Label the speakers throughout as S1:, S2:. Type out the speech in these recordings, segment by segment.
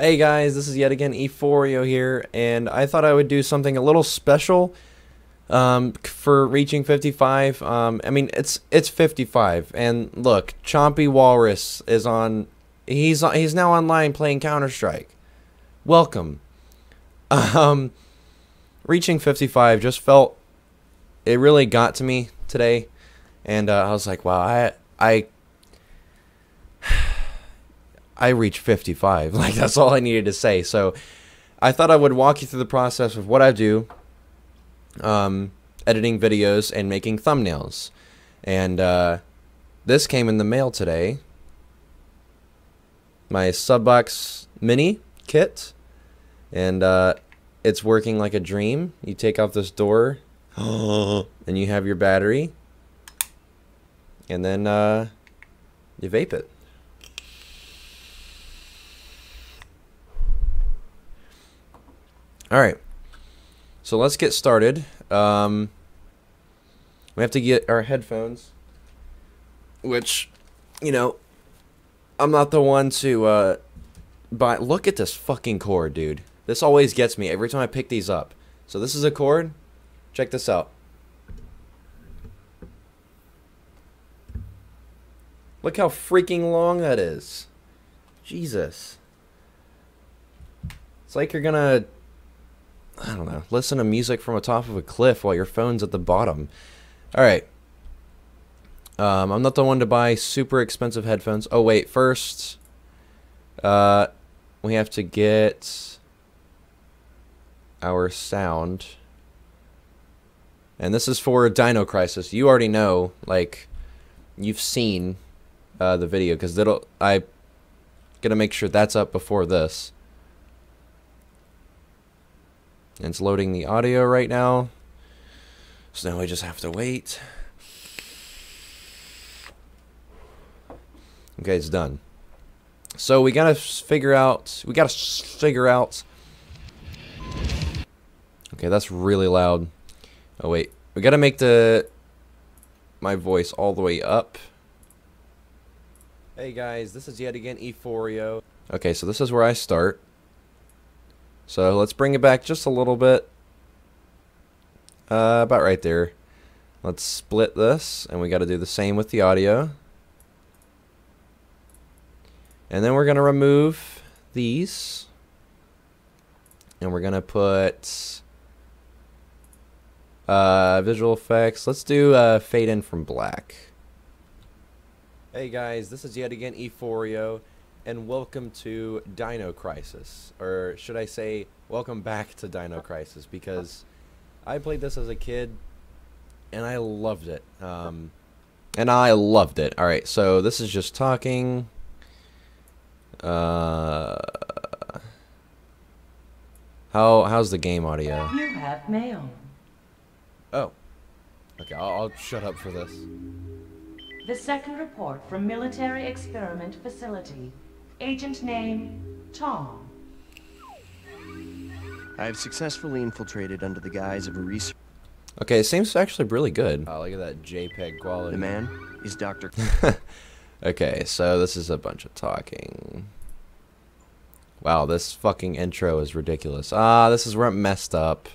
S1: Hey guys, this is yet again Eforio here, and I thought I would do something a little special um, for reaching 55. Um, I mean, it's it's 55, and look, Chompy Walrus is on. He's he's now online playing Counter Strike. Welcome. Um, reaching 55 just felt it really got to me today, and uh, I was like, wow, I I I reached 55. Like that's all I needed to say. So I thought I would walk you through the process of what I do, um, editing videos and making thumbnails. And uh, this came in the mail today. My Subox Mini kit, and uh, it's working like a dream. You take off this door, and you have your battery, and then uh, you vape it. All right. So let's get started. Um, we have to get our headphones, which, you know, I'm not the one to uh, buy. Look at this fucking cord, dude. This always gets me every time I pick these up. So this is a cord. Check this out. Look how freaking long that is. Jesus. It's like you're gonna I don't know, listen to music from the top of a cliff while your phone's at the bottom. All right. Um, I'm not the one to buy super expensive headphones. Oh wait, first, uh, we have to get our sound, and this is for Dino Crisis. You already know, like, you've seen uh, the video because it'll. I gonna make sure that's up before this. And it's loading the audio right now. So now we just have to wait. Okay, it's done. So we gotta figure out. We gotta figure out. Okay, that's really loud. Oh wait, we gotta make the my voice all the way up. Hey guys, this is yet again Eforio. Okay, so this is where I start. So let's bring it back just a little bit. Uh, about right there. Let's split this, and we got to do the same with the audio. And then we're going to remove these. And we're going to put uh, visual effects. Let's do uh, fade in from black. Hey guys, this is yet again Eforio and welcome to Dino Crisis. Or should I say, welcome back to Dino Crisis, because I played this as a kid, and I loved it. Um, and I loved it. Alright, so this is just talking. Uh, how How's the game audio?
S2: You have mail.
S1: Oh. Okay, I'll, I'll shut up for this.
S2: The second report from Military Experiment Facility Agent name, Tom.
S3: I have successfully infiltrated under the guise of a research.
S1: Okay, it seems actually really good. Oh, look at that JPEG quality.
S3: The man is Dr.
S1: okay, so this is a bunch of talking. Wow, this fucking intro is ridiculous. Ah, this is where it messed up.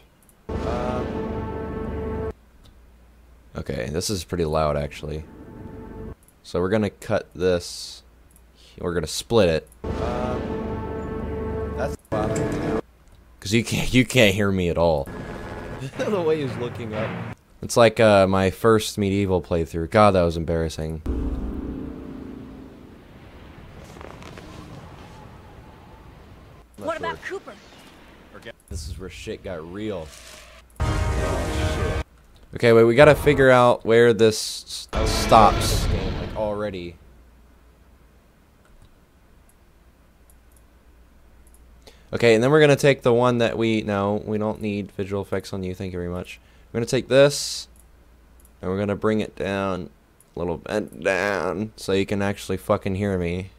S1: Um, okay, this is pretty loud, actually. So we're gonna cut this we're gonna split it. Um, that's because you can't you can't hear me at all. the way he's looking up. It's like uh, my first medieval playthrough. God, that was embarrassing.
S4: What about Cooper?
S1: This is where shit got real. okay, wait, we gotta figure out where this stops game, like, already. Okay, and then we're going to take the one that we... No, we don't need visual effects on you. Thank you very much. We're going to take this, and we're going to bring it down a little bit down so you can actually fucking hear me.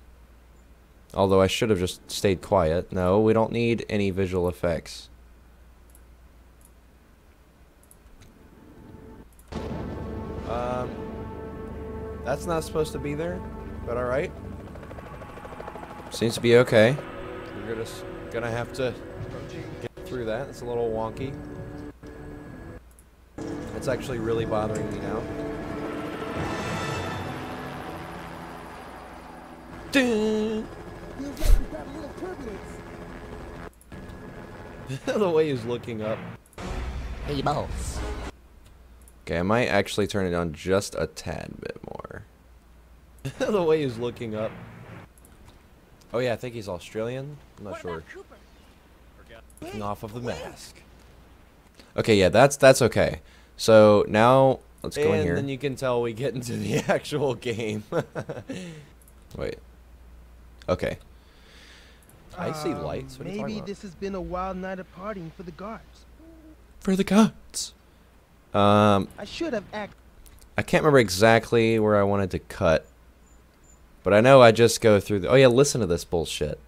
S1: Although I should have just stayed quiet. No, we don't need any visual effects. Um, that's not supposed to be there, but alright. Seems to be okay. we're gonna gonna have to get through that. It's a little wonky. It's actually really bothering me now. The way he's looking up.
S5: Hey, boss.
S1: Okay, I might actually turn it on just a tad bit more. the way he's looking up. Oh yeah, I think he's Australian. I'm not
S4: What
S1: sure.
S4: about
S1: Taking off of the mask. Okay, yeah, that's that's okay. So now let's go in here.
S6: And then you can tell we get into the actual game.
S1: Wait. Okay. I see lights. What are you talking
S7: maybe
S1: about?
S7: this has been a wild night of partying for the guards.
S1: For the guards. Um,
S7: I should have acted.
S1: I can't remember exactly where I wanted to cut, but I know I just go through. The, oh yeah, listen to this bullshit.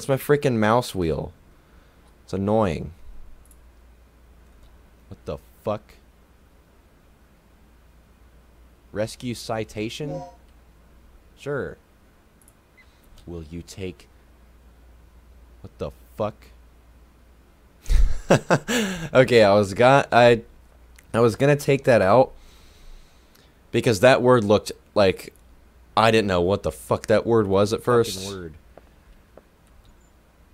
S1: That's my freaking mouse wheel. It's annoying. What the fuck? Rescue citation? Sure. Will you take what the fuck? okay, I was got I I was gonna take that out because that word looked like I didn't know what the fuck that word was at first.
S6: word.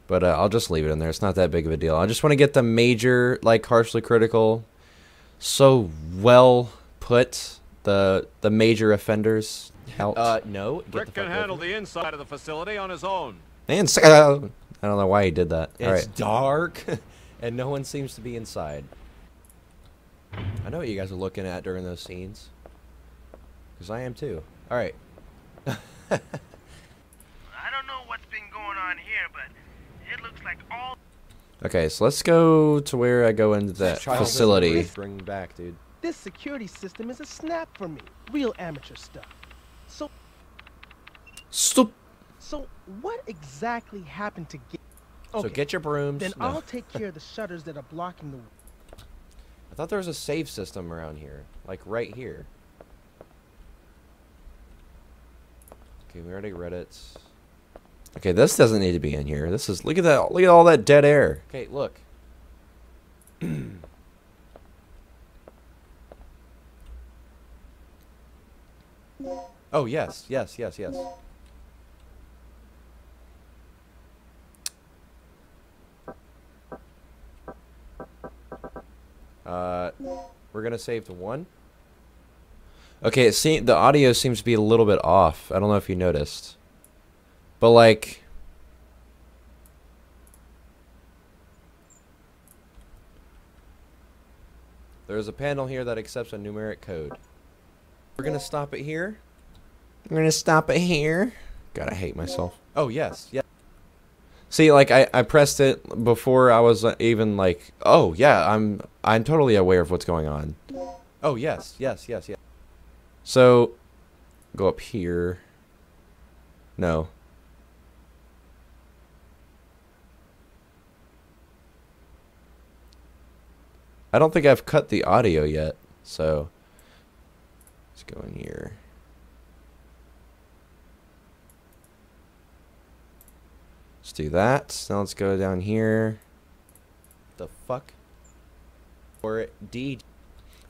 S1: But uh, I'll just leave it in there. It's not that big of a deal. I just want to get the major, like harshly critical, so well put the the major offenders out.
S6: Uh, no. Get
S8: Rick
S6: the
S8: can handle
S6: from
S8: the inside of the facility on his own.
S1: and s- uh, I don't know why he did that.
S6: It's
S1: right.
S6: dark, and no one seems to be inside. I know what you guys are looking at during those scenes. Because I am too. All right.
S9: I don't know what's been going on here, but it looks like all
S1: Okay, so let's go to where I go into that
S6: Childhood
S1: facility.
S6: Bring back, dude.
S7: This security system is a snap for me. Real amateur stuff. So,
S1: Stop.
S7: so what exactly happened to get?
S6: So get your brooms.
S7: Then
S6: No.
S7: I'll take care of the shutters that are blocking the.
S6: I thought there was a save system around here, like right here. Okay, we already read it.
S1: Okay, this doesn't need to be in here. This is look at that. Look at all that dead air.
S6: Okay, look. oh yes, yes, yes, yes. Uh, we're gonna save to one.
S1: Okay, it se- the audio seems to be a little bit off. I don't know if you noticed. But like
S6: There's a panel here that accepts a numeric code. We're gonna stop it here.
S1: we're gonna stop it here. God, I hate myself.
S6: Oh yes, yes.
S1: See, like I, I pressed it before I was uh, even like, oh yeah, I'm I'm totally aware of what's going on.
S6: Oh yes, yes, yes, yes.
S1: So, go up here. No. I don't think I've cut the audio yet, so let's go in here. Let's do that. Now let's go down here.
S6: The fuck? Or D.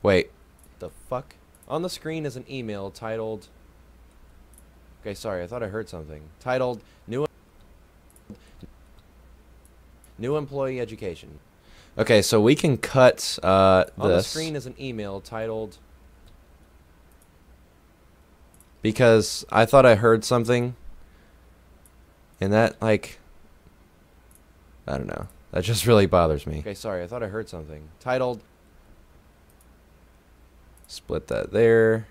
S1: Wait,
S6: The fuck? On the screen is an email titled. Okay, sorry, I thought I heard something. Titled New. New Employee Education.
S1: Okay, so we can cut uh, this
S6: On the screen is an email titled.
S1: because I thought I heard something, and that like I don't know. That just really bothers me.
S6: Okay, sorry, I thought I heard something. Titled.
S1: Split that there.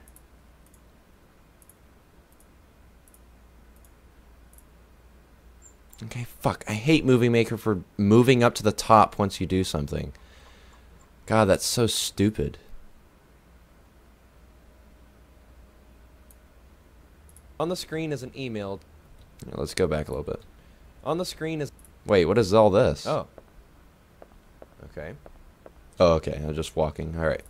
S1: Okay, fuck. I hate Movie Maker for moving up to the top once you do something. God, that's so stupid.
S6: On the screen is an email.
S1: Yeah, let's go back a little bit.
S6: On the screen is.
S1: Wait, what is all this?
S6: Oh. Okay.
S1: Oh, okay. I'm just walking. All right.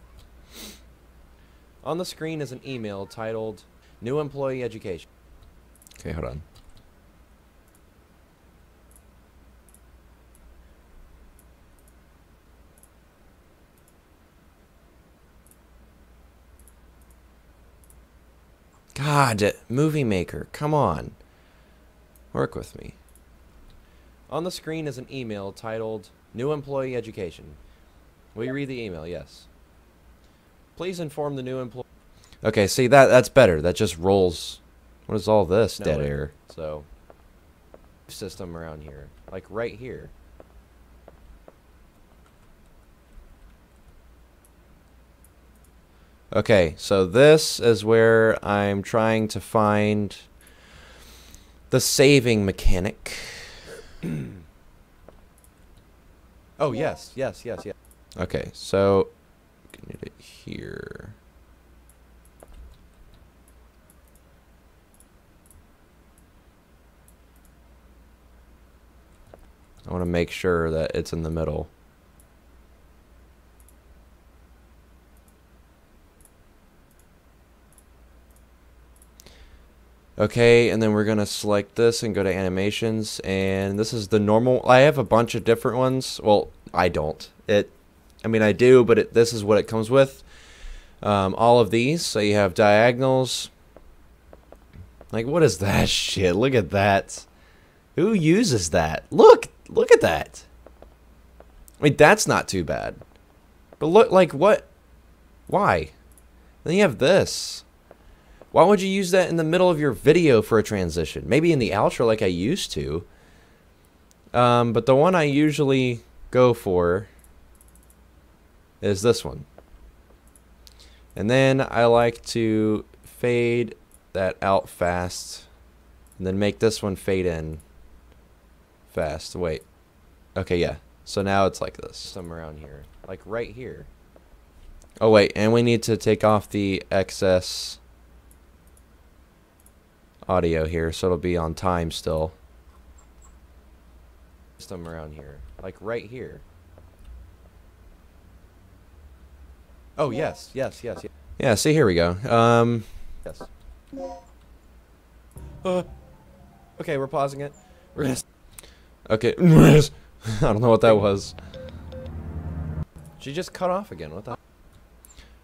S1: On the screen is an email titled New Employee Education. Okay, hold on. God, Movie Maker, come on. Work with me. On the screen is an email titled New Employee Education. Will you read the email? Yes. Please inform the new employee. Okay, see that that's better. That just rolls. What is all this dead
S6: Nowhere.
S1: air? So system around here, like right here. Okay, so this is where I'm trying to find the saving mechanic. oh, yes, yes, yes, yes. Okay, so need it here. I want to make sure that it's in the middle. Okay, and then we're going to select this and go to animations. And this is the normal. I have a bunch of different ones. Well, I don't. It, I mean, I do, but it, this is what it comes with. Um, all of these. So you have diagonals. Like, what is that shit? Look at that. Who uses that? Look, look at that. I mean, that's not too bad. But look, like, what? Why? Then you have this. Why would you use that in the middle of your video for a transition? Maybe in the outro like I used to. Um, but the one I usually go for is this one. And then I like to fade that out fast. And then make this one fade in fast. Wait. Okay, yeah. So now it's like this. Somewhere around here. Like right here. Oh, wait. And we need to take off the excess audio here, so it'll be on time still. System around here, like right here. Oh yes, yes, yes, yes. Yeah. See, here we go. Um. Yes. Uh, okay, we're pausing it. We're gonna. Okay. I don't know what that was. She just cut off again. What the?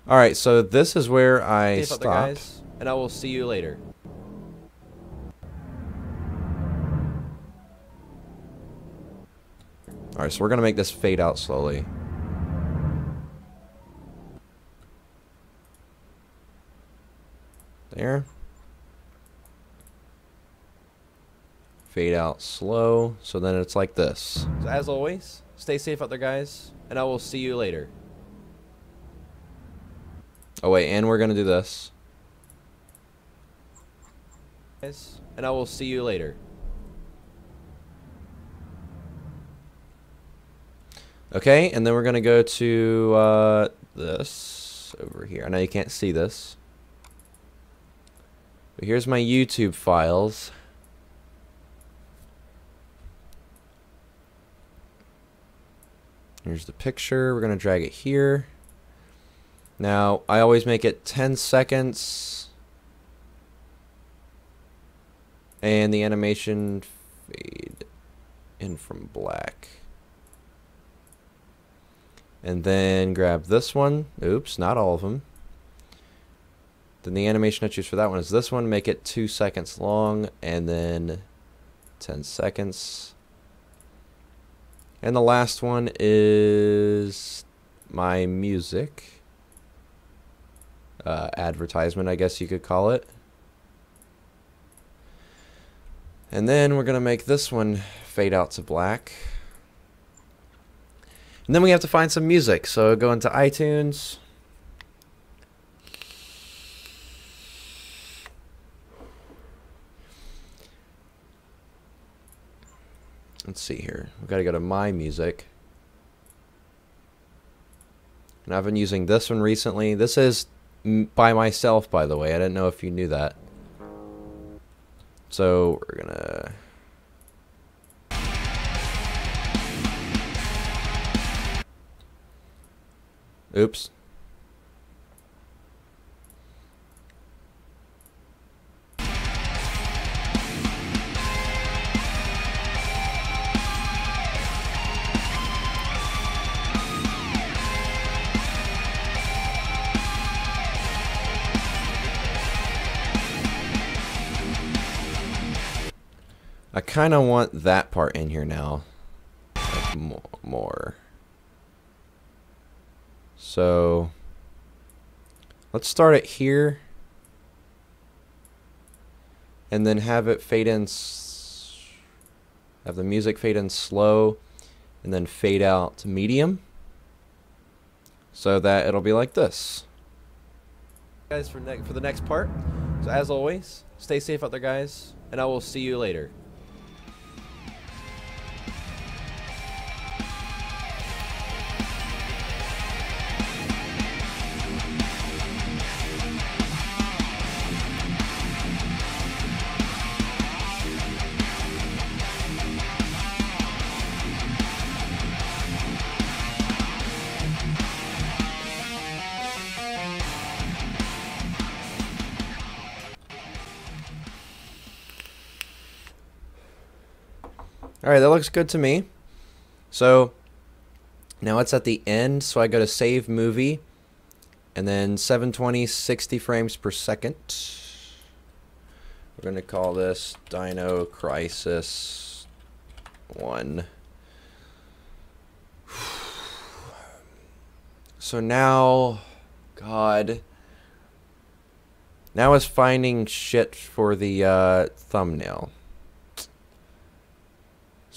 S1: All right, so this is where I stop.
S6: guys, and I will see you later.
S1: All right, so we're gonna make this fade out slowly. There. Fade out slow, so then it's like this.
S6: So as always, stay safe out there, guys, and I will see you later.
S1: Oh wait, and we're gonna do this.
S6: Guys, and I will see you later.
S1: Okay, and then we're gonna go to uh, this over here. I know you can't see this. But here's my YouTube files. Here's the picture. We're gonna drag it here. Now, I always make it 10 seconds. And the animation fade in from black. And then grab this one. Oops, not all of them. Then the animation I choose for that one is this one. Make it 2 seconds long. And then 10 seconds. And the last one is my music. Uh, advertisement, I guess you could call it. And then we're going to make this one fade out to black. And then we have to find some music. So go into iTunes. Let's see here. We've got to go to My Music. And I've been using this one recently. This is by myself, by the way. I didn't know if you knew that. So we're going to... Oops. I kind of want that part in here now. Like more. So let's start it here. And then have it fade in. Have the music fade in slow. And then fade out to medium. So that it'll be like this. Guys, for, for the next part. So as always, stay safe out there, guys. And I will see you later. Alright, that looks good to me. So, now it's at the end, so I go to save movie, and then 720, 60 frames per second. We're going to call this Dino Crisis 1. So now, God, now is finding shit for the uh, thumbnail.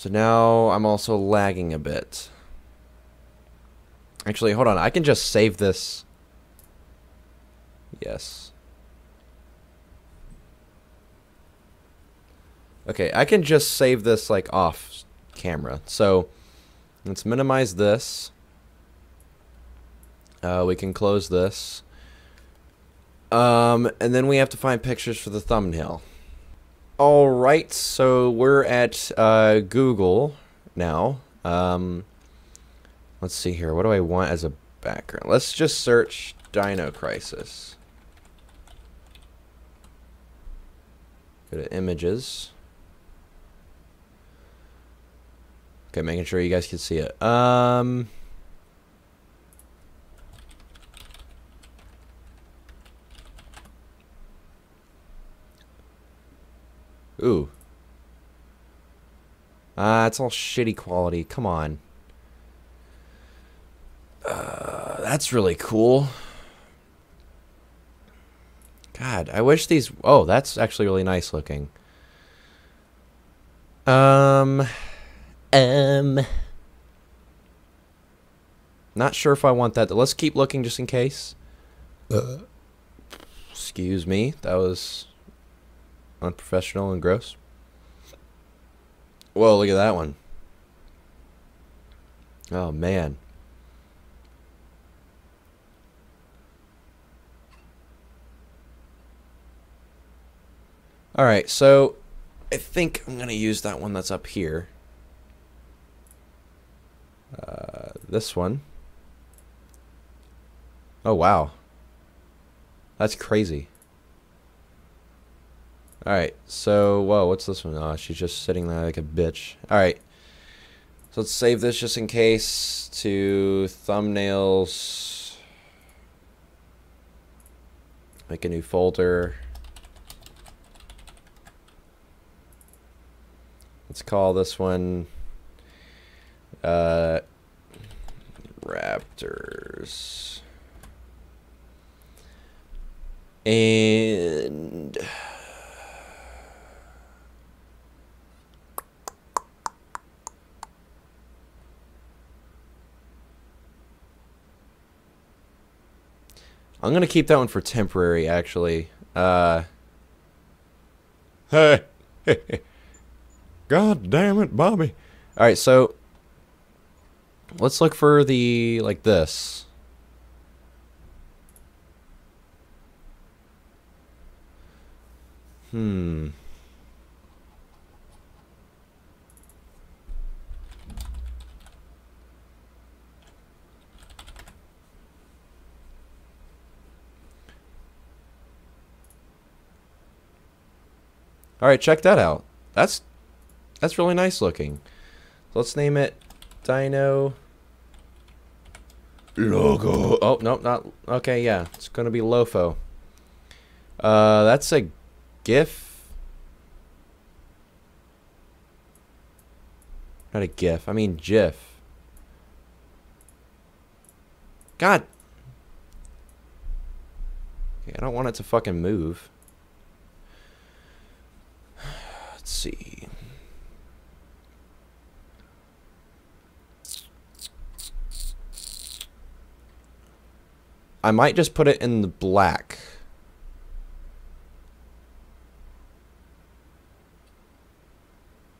S1: So now I'm also lagging a bit. Actually, hold on. I can just save this. Yes. Okay, I can just save this like off camera. So let's minimize this. Uh, we can close this. Um, and then we have to find pictures for the thumbnail. Alright, so we're at uh, Google now. Um, let's see here. What do I want as a background? Let's just search Dino Crisis. Go to images. Okay, making sure you guys can see it. Um... Ooh. Ah, uh, it's all shitty quality. Come on. Uh, that's really cool. God, I wish these... Oh, that's actually really nice looking. Um... Um... Not sure if I want that. Let's keep looking just in case. Uh. Excuse me. That was unprofessional and gross. Whoa, look at that one. Oh, man. Alright, so I think I'm going to use that one that's up here. Uh, this one. Oh, wow. That's crazy. Alright, so, whoa, what's this one? Oh, she's just sitting there like a bitch. Alright. So let's save this just in case to thumbnails. Make a new folder. Let's call this one uh, Raptors. And I'm gonna keep that one for temporary, actually. Uh. Hey, God damn it, Bobby! All right, so let's look for the like this. Hmm. All right, check that out. That's that's really nice looking. So let's name it Dino logo. Oh no, not okay. Yeah, it's gonna be Lofo. Uh, that's a GIF. Not a GIF. I mean GIF. God. Okay, I don't want it to fucking move. Let's see. I might just put it in the black.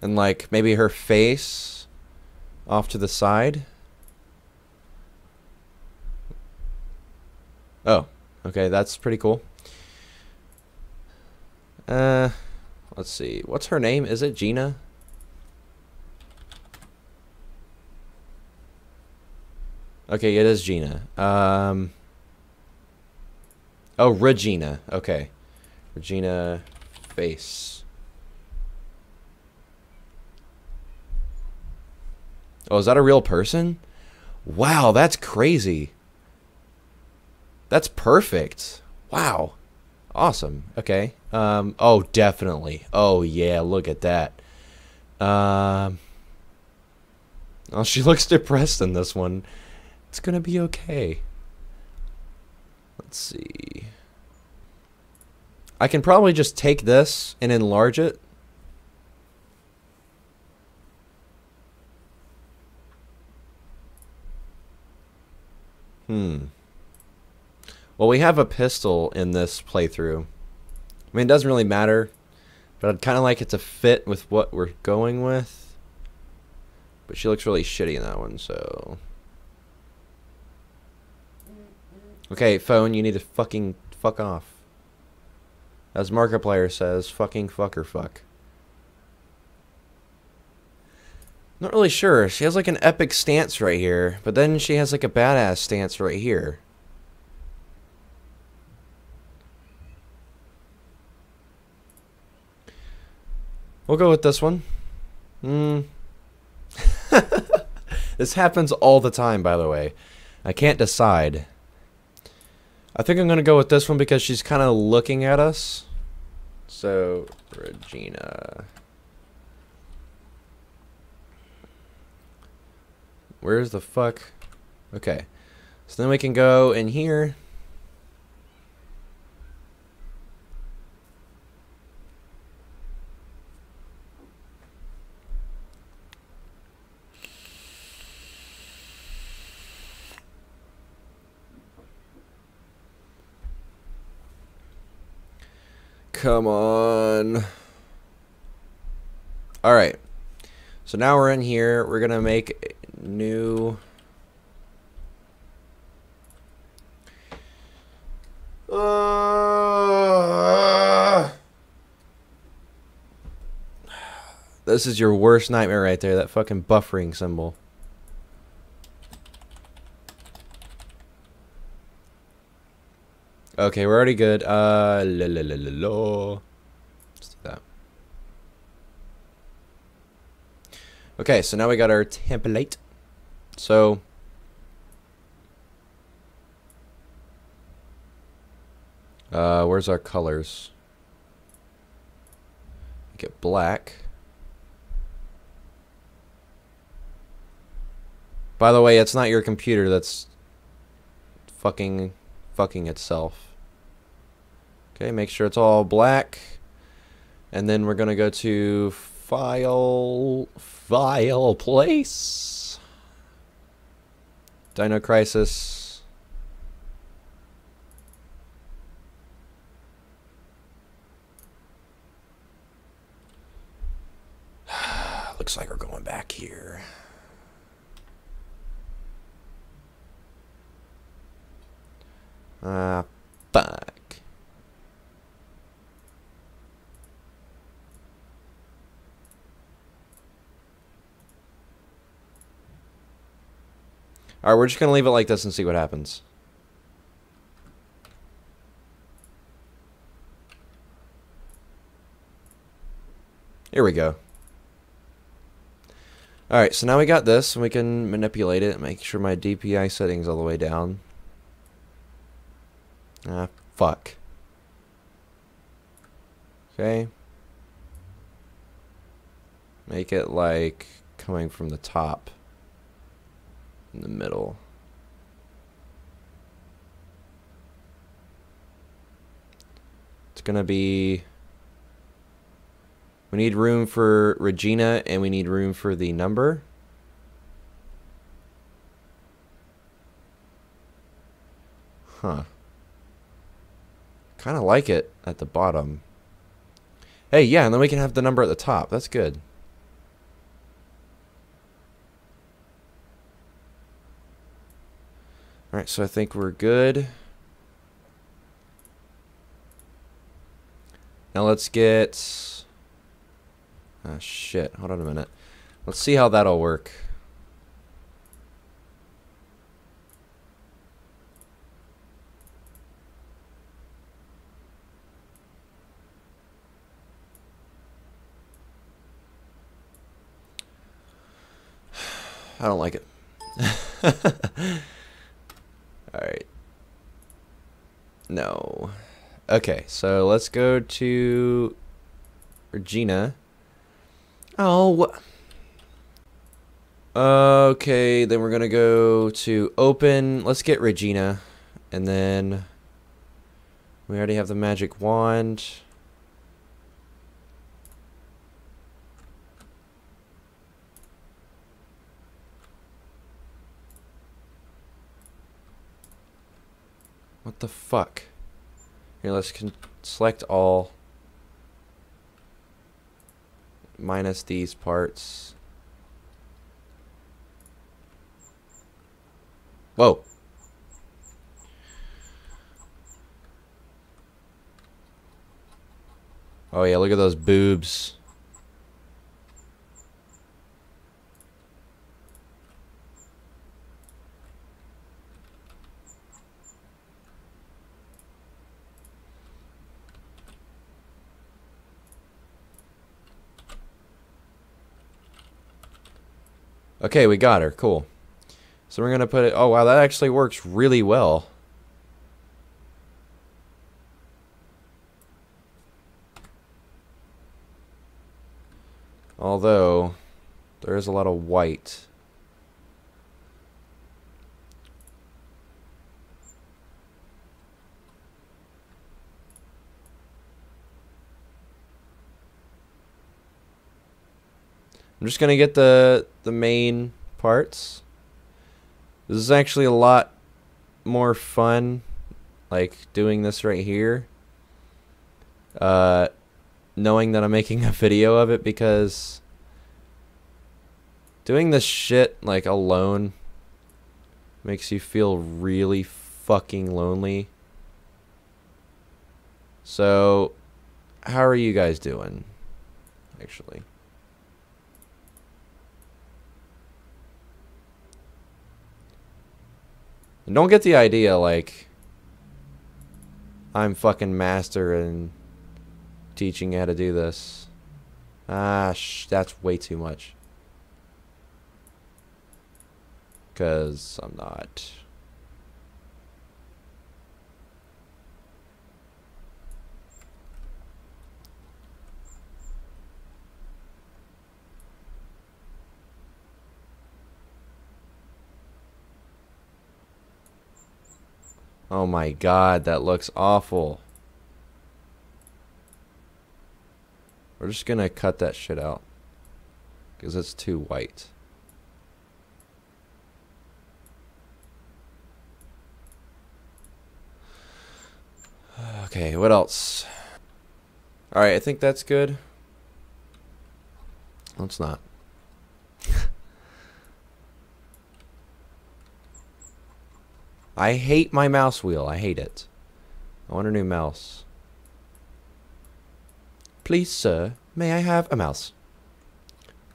S1: And like maybe her face off to the side. Oh, okay, that's pretty cool. Uh, let's see. What's her name? Is it Gina? Okay, it is Gina. Um. Oh, Regina. Okay. Regina face. Oh, is that a real person? Wow, that's crazy. That's perfect. Wow. Awesome. Okay. Um oh, definitely. Oh yeah, look at that. Um Oh, she looks depressed in this one. It's going to be okay. Let's see. I can probably just take this and enlarge it. Hmm. Well, we have a pistol in this playthrough. I mean, it doesn't really matter, but I'd kind of like it to fit with what we're going with. But she looks really shitty in that one, so... Okay, phone, you need to fucking fuck off. As Markiplier says, fucking fucker fuck. Not really sure. She has like an epic stance right here, but then she has like a badass stance right here. We'll go with this one. Hmm. this happens all the time, by the way. I can't decide. I think I'm going to go with this one because she's kind of looking at us. So, Regina. Where's the fuck? Okay. So then we can go in here. Come on. Alright. So now we're in here. We're going to make new... Uh, this is your worst nightmare right there. That fucking buffering symbol. Okay, we're already good. Uh, la, la, la, la, la. Let's do that. Okay, so now we got our template. So, uh, where's our colors? Get black. By the way, it's not your computer that's fucking fucking itself. Okay, make sure it's all black. And then we're going to go to file, file place. Dino Crisis. Looks like we're going back here. Uh, fuck. Alright, we're just going to leave it like this and see what happens. Here we go. Alright, so now we got this, and we can manipulate it, make sure my DPI setting's all the way down. Ah, fuck. Okay. Make it like coming from the top. In the middle. It's gonna be... We need room for Regina, and we need room for the number. Huh. Kind of like it at the bottom. Hey, yeah, and then we can have the number at the top. That's good. Alright, so I think we're good. Now let's get... Ah, shit. Hold on a minute. Let's see how that'll work. I don't like it. Alright. No. Okay, so let's go to Regina. Oh. Okay, then we're going to go to open. Let's get Regina. And then we already have the magic wand. What the fuck? Here, let's select all. Minus these parts. Whoa. Oh yeah, look at those boobs. Okay, we got her. Cool. So we're going to put it... Oh, wow, that actually works really well. Although, there is a lot of white. I'm just gonna get the the main parts. This is actually a lot more fun, like doing this right here. Uh, knowing that I'm making a video of it because doing this shit like alone makes you feel really fucking lonely. So, how are you guys doing? Actually. And don't get the idea like I'm fucking master in teaching you how to do this. Ah, sh that's way too much. Because I'm not. Oh my god, that looks awful. We're just gonna cut that shit out. Because it's too white. Okay, what else? Alright, I think that's good. Let's not. I hate my mouse wheel. I hate it. I want a new mouse. Please, sir, may I have a mouse?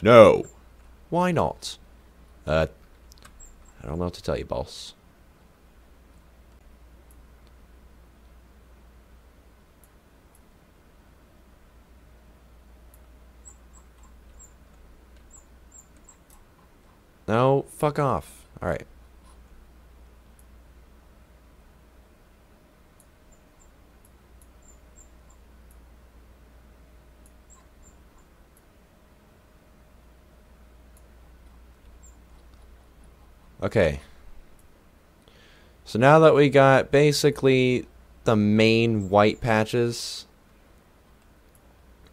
S1: No. Why not? Uh, I don't know what to tell you, boss. No, fuck off. Alright. Okay. So now that we got basically the main white patches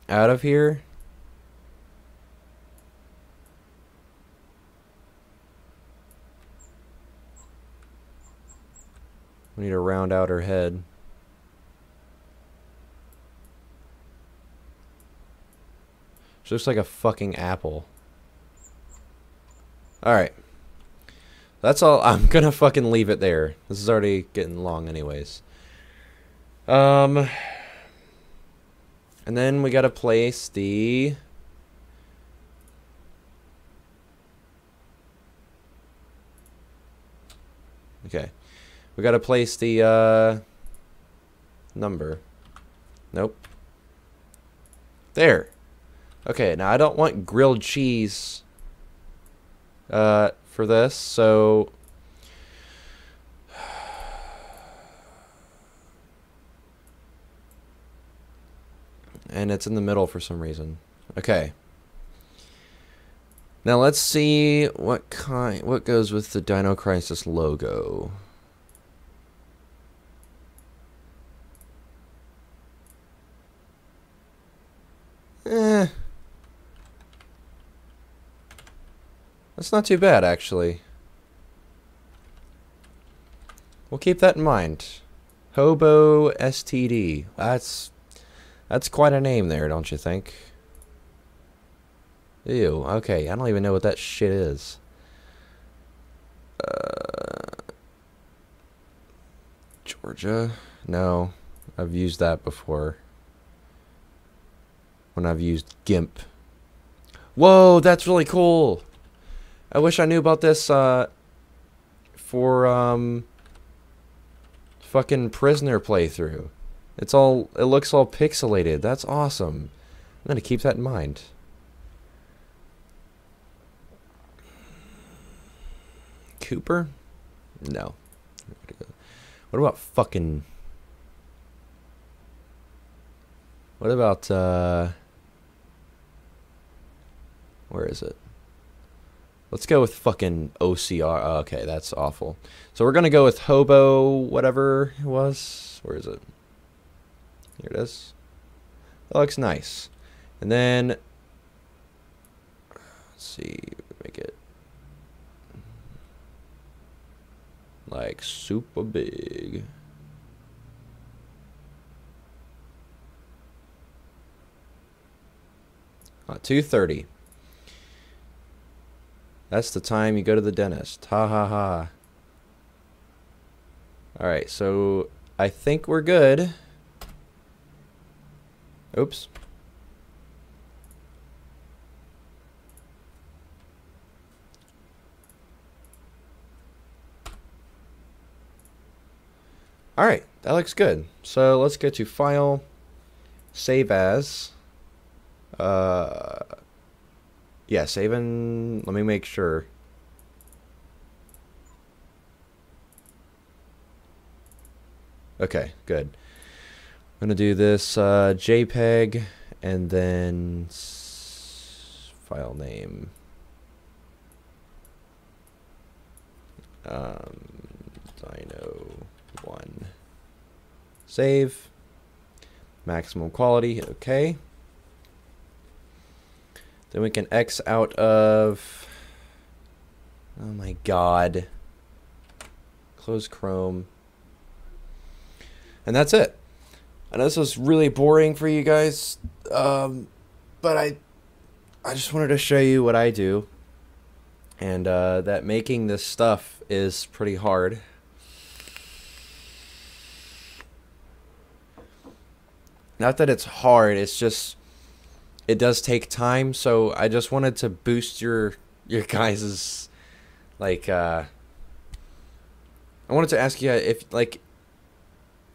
S1: out of here. We need to round out her head. She looks like a fucking apple. Alright. That's all. I'm gonna fucking leave it there. This is already getting long anyways. Um... And then we gotta place the... Okay. We gotta place the, uh... Number. Nope. There. Okay, now I don't want grilled cheese uh, for this, so... And it's in the middle for some reason. Okay. Now let's see what kind, what goes with the Dino Crisis logo. That's not too bad, actually. We'll keep that in mind. Hobo STD. That's that's quite a name there, don't you think? Ew. Okay, I don't even know what that shit is. Uh, Georgia? No, I've used that before. When I've used GIMP. Whoa, that's really cool. I wish I knew about this uh, for um, fucking prisoner playthrough. It's all it looks all pixelated. That's awesome. I'm gonna keep that in mind. Cooper? No. What about fucking What about uh Where is it? Let's go with fucking OCR. Oh, okay, that's awful. So we're gonna go with Hobo, whatever it was. Where is it? Here it is. That looks nice. And then, let's see, make it like super big. Uh, 230. That's the time you go to the dentist. Ha ha ha. Alright, so I think we're good. Oops. Alright, that looks good. So let's get to File, Save As. Uh, yeah, saving. Let me make sure. Okay, good. I'm gonna do this uh, JPEG and then file name. Um, Dino one. Save. Maximum quality. Okay. Then we can X out of... Oh my god. Close Chrome. And that's it. I know this was really boring for you guys, um, but I, I just wanted to show you what I do. And uh, that making this stuff is pretty hard. Not that it's hard, it's just it does take time, so I just wanted to boost your your guys's like uh I wanted to ask you if like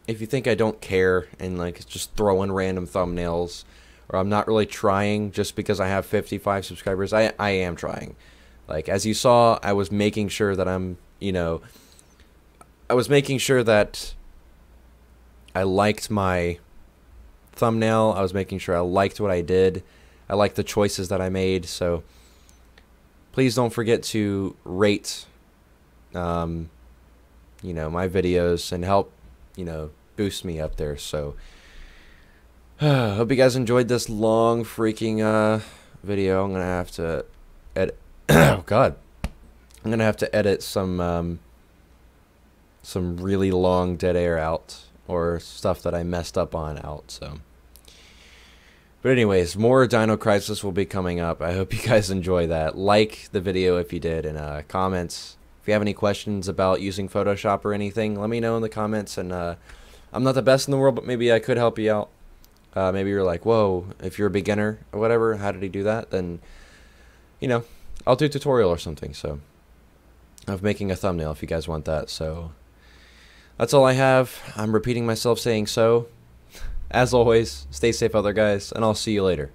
S1: if you think I don't care and like just throw in random thumbnails or I'm not really trying just because I have 55 subscribers. I I am trying. Like as you saw, I was making sure that I'm, you know, I was making sure that I liked my thumbnail. I was making sure I liked what I did. I liked the choices that I made. So please don't forget to rate um, you know, my videos and help, you know, boost me up there. So, hope you guys enjoyed this long freaking uh, video. I'm gonna have to edit. oh God, I'm gonna have to edit some um, some really long dead air out or stuff that I messed up on out. So. But anyways, more Dino Crisis will be coming up. I hope you guys enjoy that. Like the video if you did, and uh, comments. If you have any questions about using Photoshop or anything, let me know in the comments. And uh, I'm not the best in the world, but maybe I could help you out. Uh, maybe you're like, whoa, if you're a beginner or whatever, how did he do that? Then, you know, I'll do a tutorial or something. So, of making a thumbnail if you guys want that. So, that's all I have. I'm repeating myself saying so. As always, stay safe, other guys, and I'll see you later.